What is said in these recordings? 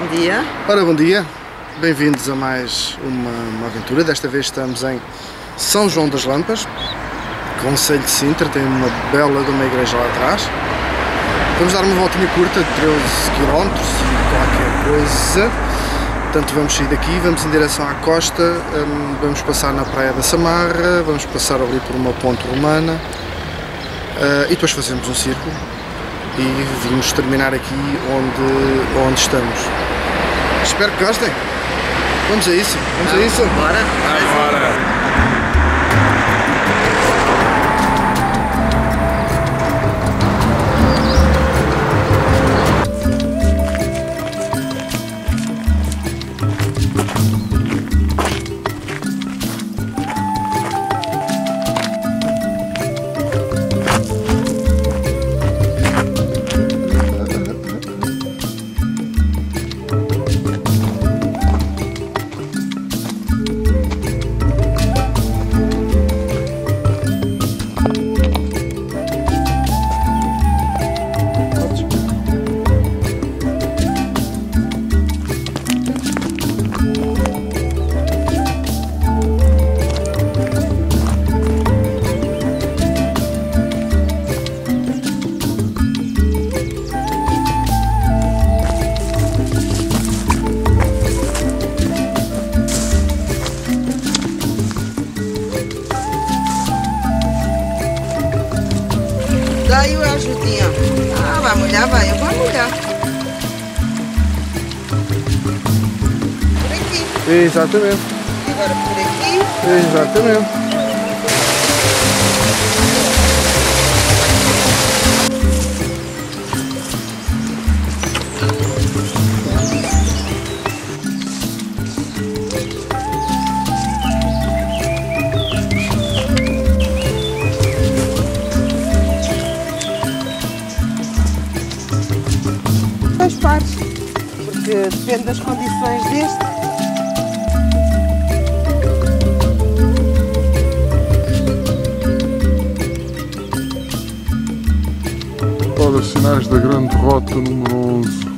Bom dia. Ora, bom dia. Bem-vindos a mais uma, uma, aventura. Desta vez estamos em São João das Lampas, Conselho de Sintra. Tem uma bela de uma igreja lá atrás. Vamos dar uma voltinha curta de 13 km e qualquer coisa. Portanto, vamos sair daqui, vamos em direção à costa, hum, vamos passar na Praia da Samarra, vamos passar ali por uma ponte romana uh, e depois fazemos um círculo e vimos terminar aqui onde, onde estamos. Espero que gostem. Vamos a isso. Vamos a isso. Bora. Bora. Exatamente. Agora por aqui. Exatamente. Dois pares. Porque depende das condições deste. Ora, sinais da grande rota número 11.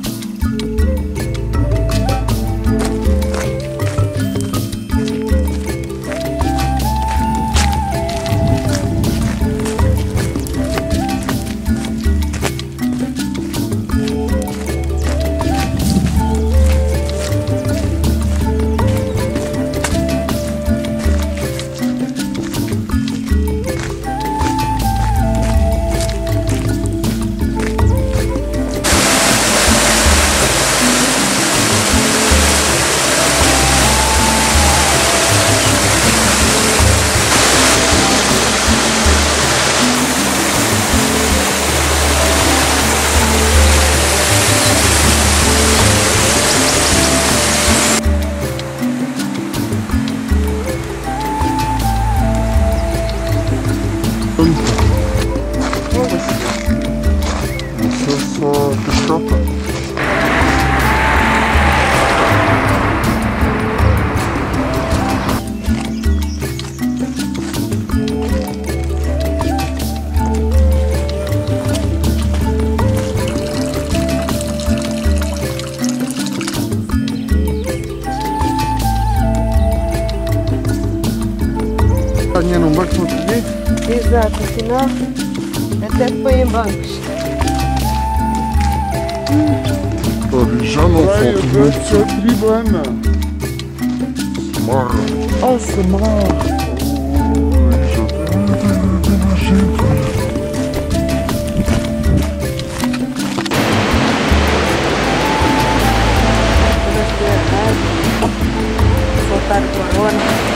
Ganha num banco dia. Exato, senão até põe em bancos. Olha, já não falta muito. Tribana. Marra. Oh, a casa. Soltar o corona.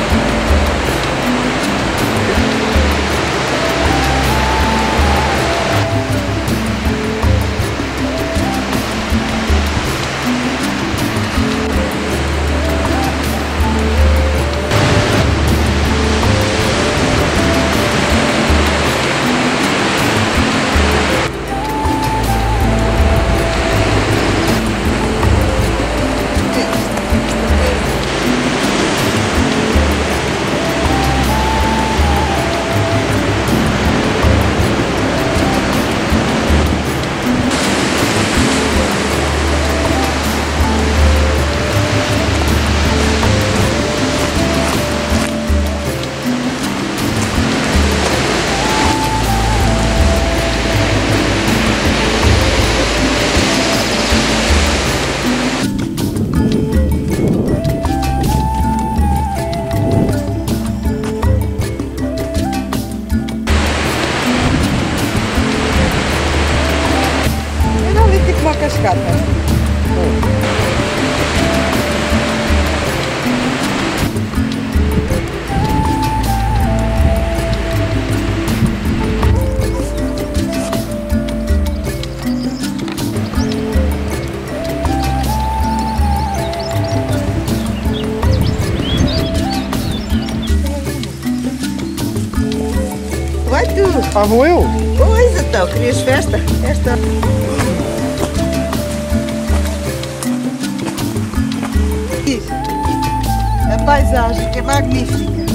rescata. Vai tu! eu? Pois então, querias festa? Esta. A paisagem é magnífica.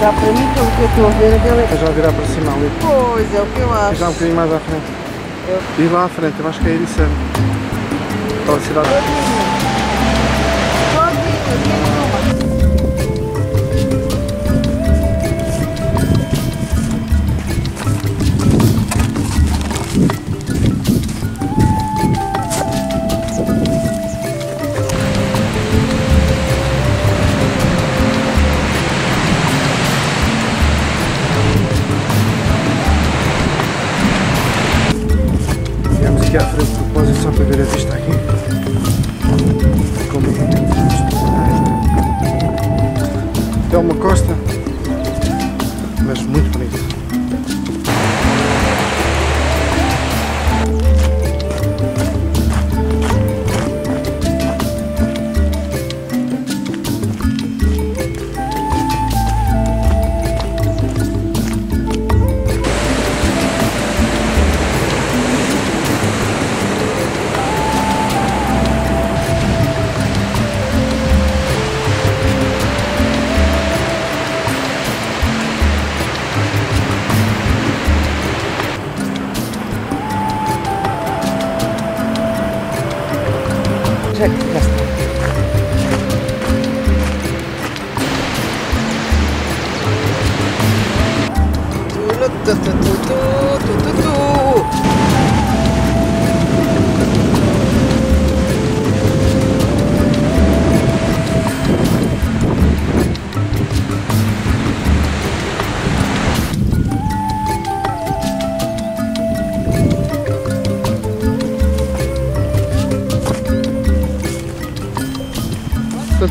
Eu cá para mim, pelo que eu estou a ver, aquela Vou já virar para cima ali. Pois, é o que eu acho. Já um bocadinho mais à frente. E lá à frente, eu acho que é Ericeira. Aquela cidade. Aqui à frente de propósito só para ver a vista aqui. Como é uma costa, mas muito bonito.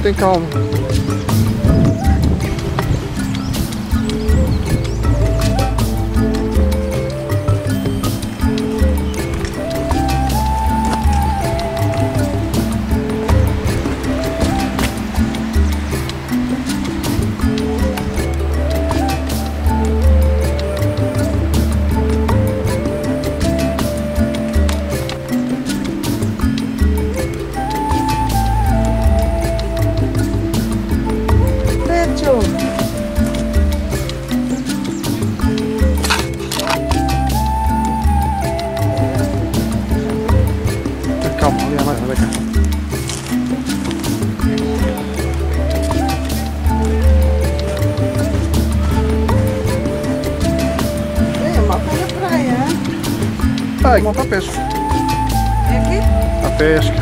Tem calma. Ai, vamos para a pesca. É aqui? A pesca.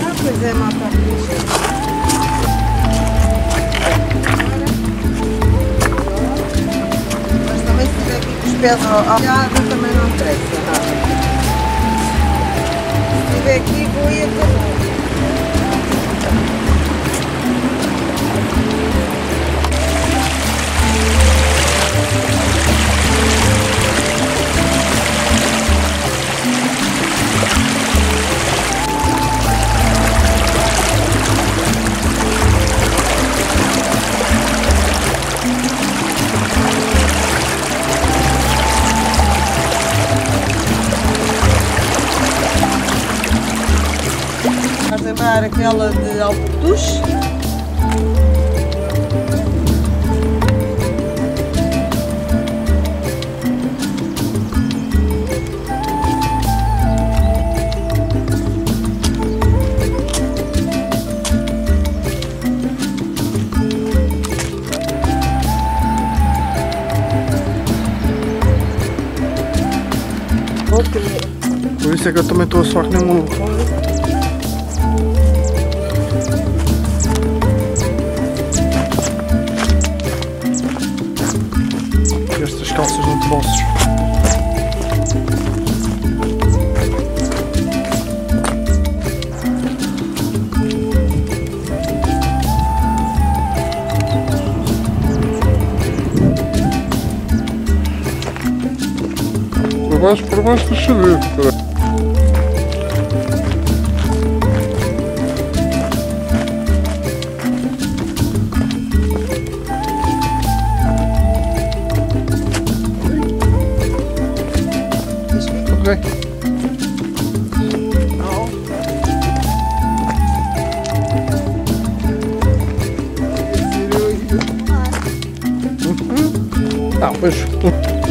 Ah, pois é, mata bicho. Com ao água também não interessa. Se estiver aqui, vou capela de Alputus. Por isso é que eu também estou a sorte nenhum. Bolsos. Por baixo, por baixo do chuveiro. Ah, pois.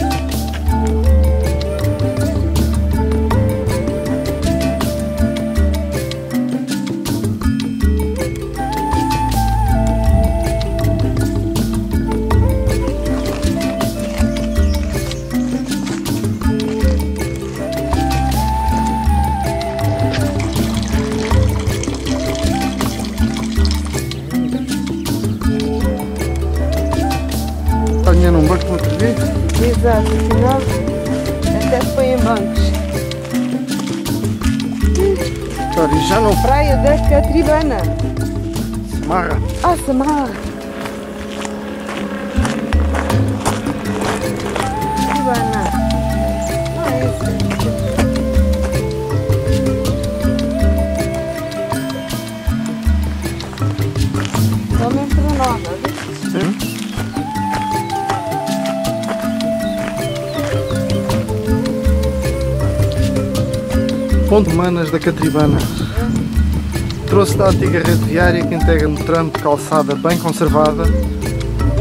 Banco outro dia? Exato, afinal, até foi em bancos. E já não Praia da Catribana. se marra. Ah, Samar. Catribana. Não é isso. Homem para nova, Ponte Manas da Catribana. Trouxe da antiga rede viária que integra um tramo de calçada bem conservada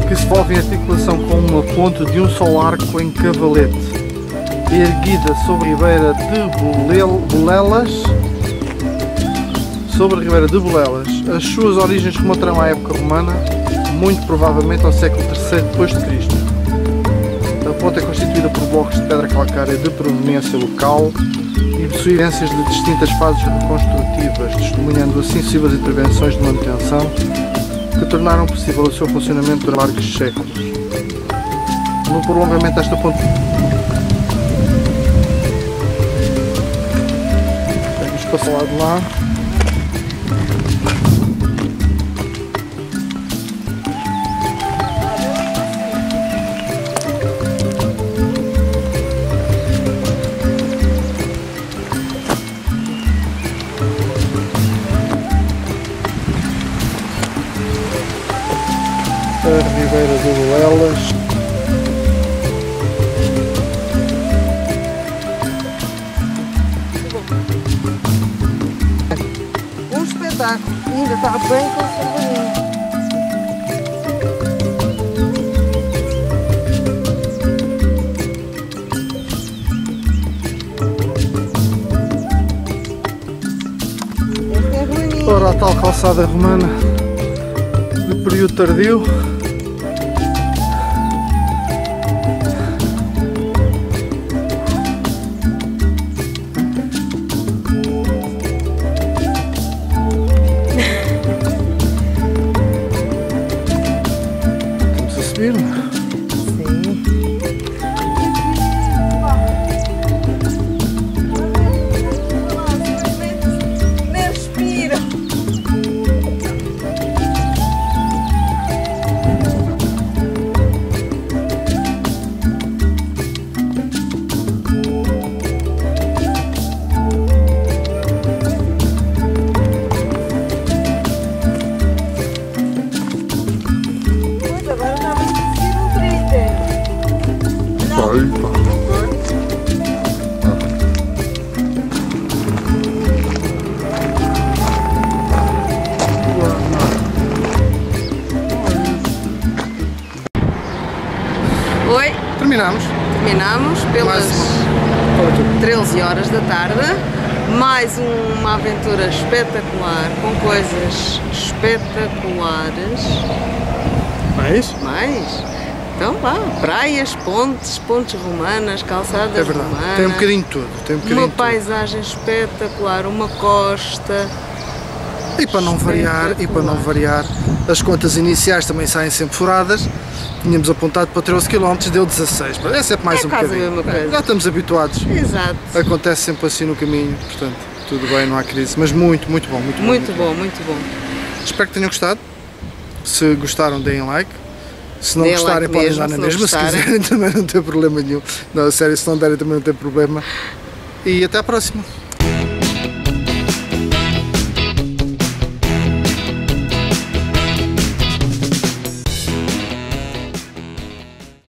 que se envolve em articulação com uma ponte de um só arco em cavalete, erguida sobre a ribeira de Bolel- Bolelas. Sobre a ribeira de Bolelas. As suas origens remontarão à época romana, muito provavelmente ao século III depois de Cristo. A ponte é constituída por blocos de pedra calcária de proveniência local e possui evidências de distintas fases reconstrutivas, testemunhando assim sucessivas intervenções de manutenção que tornaram possível o seu funcionamento durante largos séculos. No prolongamento desta ponte. Vamos passar lado de lá. De Boelas. Um espetáculo. Ainda está bem conservadinho. É. Ora, a tal calçada romana de período tardio. Terminamos. terminamos pelas Mais Fala tu. 13 horas da tarde. Mais uma aventura espetacular, com coisas espetaculares. Mais? Mais Então vá, praias, pontes, pontes romanas, calçadas É verdade. romanas. Tem um bocadinho de tudo. Tem um bocadinho Uma tudo. paisagem espetacular, uma costa. E para não variar, e para não variar, as contas iniciais também saem sempre furadas. Tínhamos apontado para 13 km, deu 16. Mas É sempre mais É um bocadinho. Já estamos habituados. Exato. Acontece sempre assim no caminho, portanto, tudo bem, não há crise. Mas muito, muito bom, muito bom. Muito bom, muito bom. Espero que tenham gostado. Se gostaram, deem like. Se não gostarem, like podem mesmo, dar na mesma. Se quiserem, também não tem problema nenhum. Não, sério, se não derem, também não tem problema. E até à próxima.